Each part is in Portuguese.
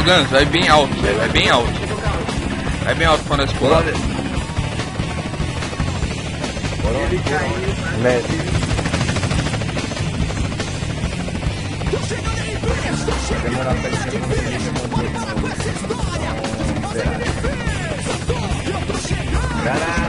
Ô Gans, vai bem alto. Vai bem alto. Vai bem alto pra nós pular. Leve. Vai demorar pra ele se Granada!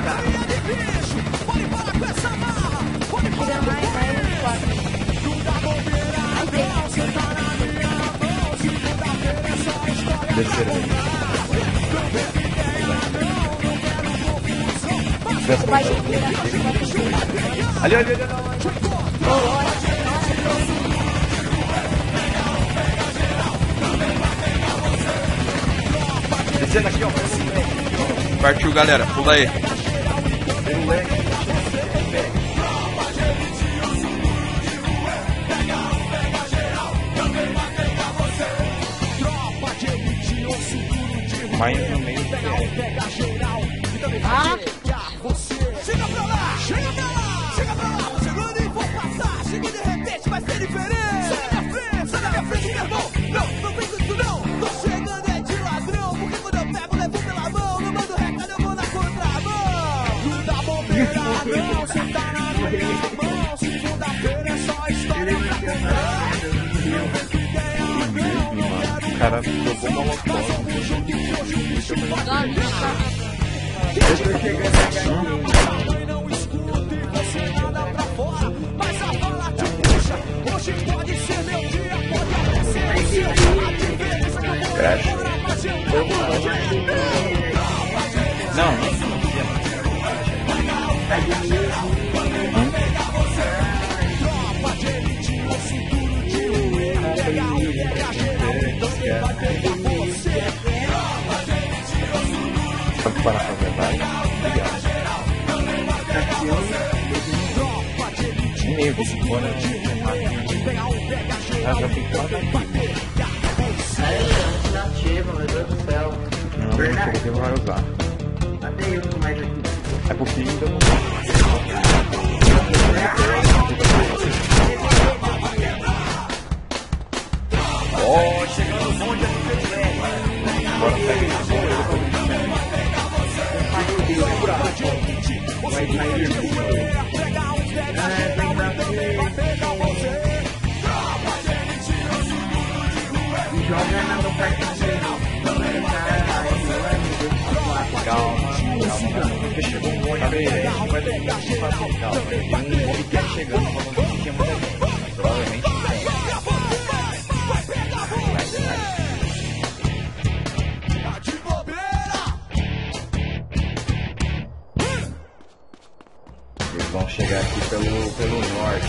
Vai Ali, ali, ali, ali. Descendo aqui, ó. Partiu, galera. Pula aí. Diferença que eu vou Crash. Já tem quase também vai aqui. pegar você. Nativa, meu Deus do céu. Não, Verdade. não vai usar. Até tô mais aqui. É porque ainda não. Calma, calma. Chegou um monte a gente vai ter que fazer calma. Tem um mob chegando falando Eles vão chegar aqui pelo, pelo norte.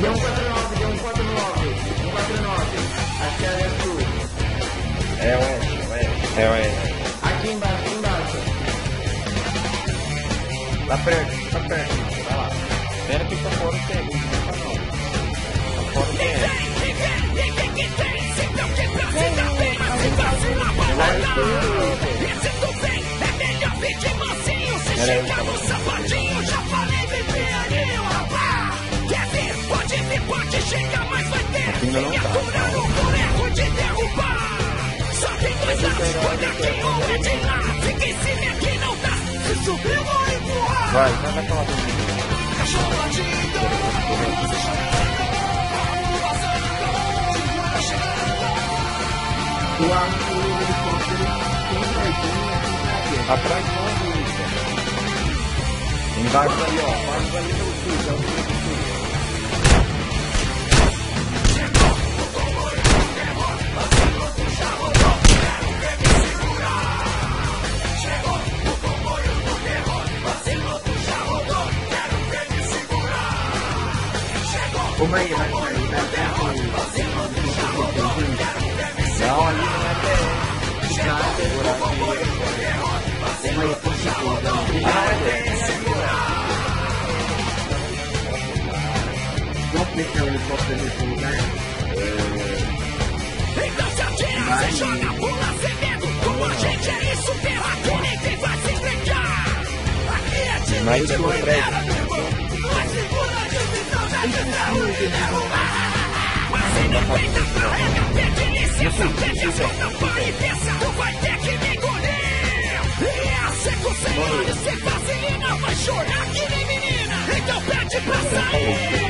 Deu um 49, deu um 49. Um 49. Aqui é sul. É oeste, oeste. É oeste. Aqui embaixo, aqui embaixo. Tá perto, tá perto. Vai lá. Pena que tá fora o tempo. Não tá não. Tá fora o tempo. Daqui, é de lá. Fica em cima aqui não dá. Se vou empurrar. Vai, vai naquela comigo. O arco do helicóptero tem sardinha, tem cadeira. Atrás não, Luísa. Embaixo aí, ó. Embaixo no sul, Ô, Maria, vai sair. Não, ali não é TR. Ô, Maria, por segundo. Ah, é TR. Vamos deixar o helicóptero nesse lugar? Então se atira, se joga, pula, sem medo. Com a gente é isso, terra que ninguém vai se brincar. Aqui é de é no prédio. primeira, Mas se não feita pra regater de início, pensa, pede as contas, para e pensa, tu vai ter que me engolir. E é seco sem olhos, sem vaselina, vai chorar que nem menina. Então pede pra sair.